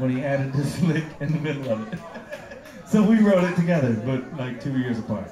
when he added this lick in the middle of it. So we wrote it together, but like two years apart.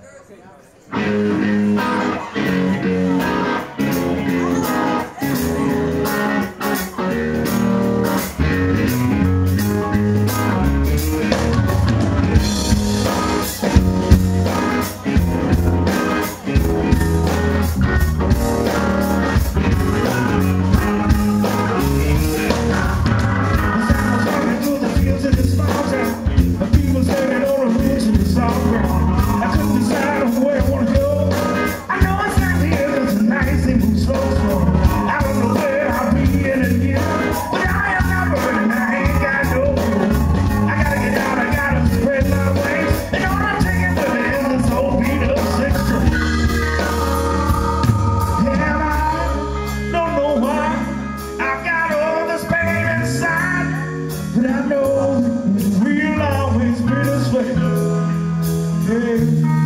I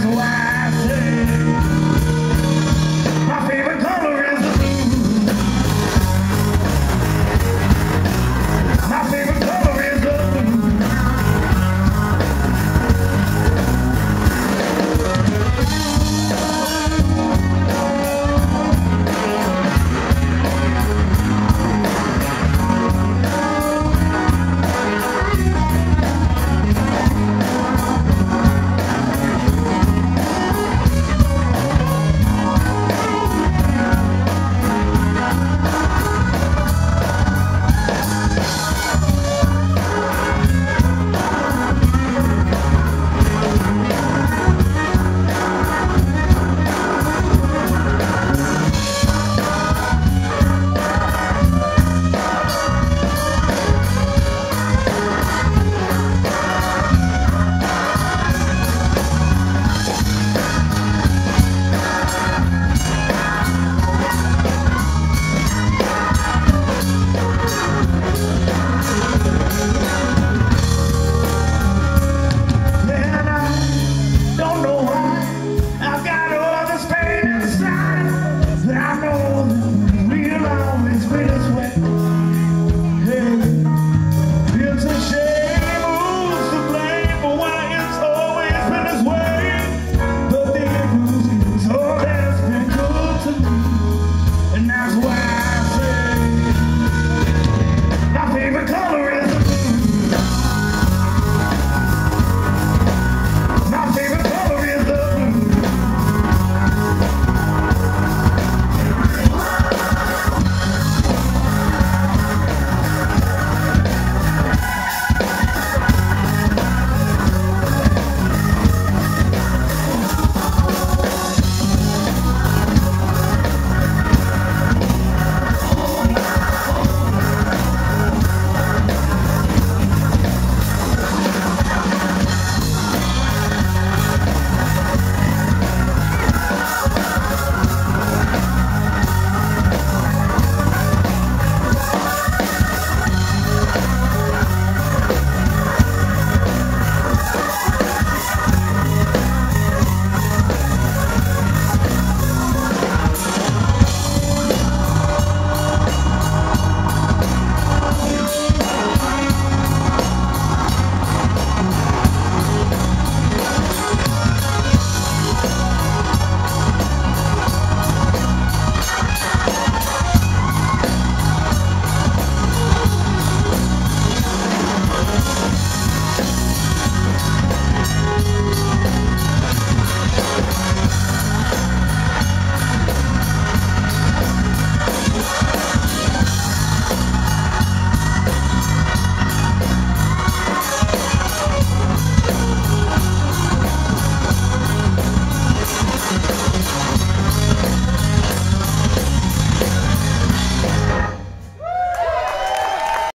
That's why.